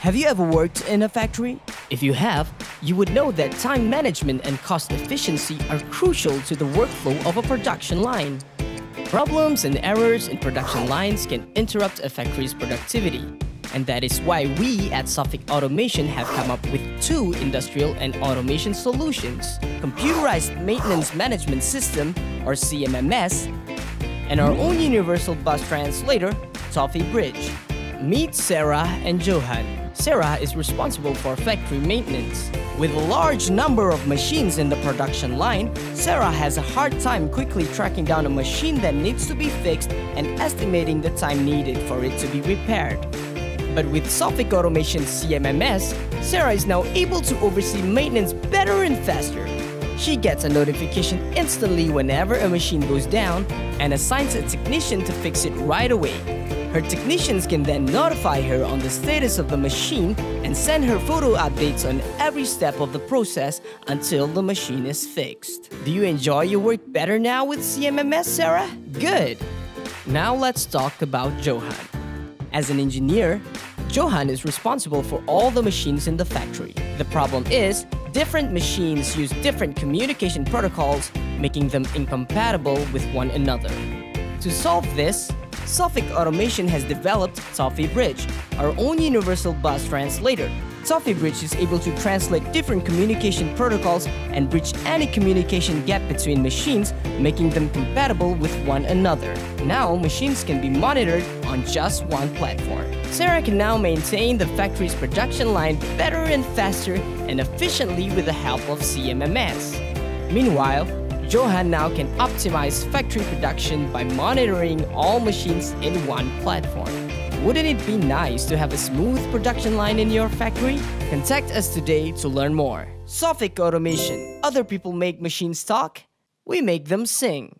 Have you ever worked in a factory? If you have, you would know that time management and cost efficiency are crucial to the workflow of a production line. Problems and errors in production lines can interrupt a factory's productivity. And that is why we at Sophic Automation have come up with two industrial and automation solutions Computerized Maintenance Management System, or CMMS, and our own universal bus translator, Tofi Bridge. Meet Sarah and Johan. Sarah is responsible for factory maintenance. With a large number of machines in the production line, Sarah has a hard time quickly tracking down a machine that needs to be fixed and estimating the time needed for it to be repaired. But with Sophic Automation CMMS, Sarah is now able to oversee maintenance better and faster. She gets a notification instantly whenever a machine goes down and assigns a technician to fix it right away. Her technicians can then notify her on the status of the machine and send her photo updates on every step of the process until the machine is fixed. Do you enjoy your work better now with CMMS, Sarah? Good! Now let's talk about Johan. As an engineer, Johan is responsible for all the machines in the factory. The problem is, different machines use different communication protocols, making them incompatible with one another. To solve this, Sophic Automation has developed Tofi Bridge, our own universal bus translator. Tofi Bridge is able to translate different communication protocols and bridge any communication gap between machines, making them compatible with one another. Now, machines can be monitored on just one platform. Sarah can now maintain the factory's production line better and faster and efficiently with the help of CMMS. Meanwhile, Johan now can optimize factory production by monitoring all machines in one platform. Wouldn't it be nice to have a smooth production line in your factory? Contact us today to learn more. Sophic Automation. Other people make machines talk, we make them sing.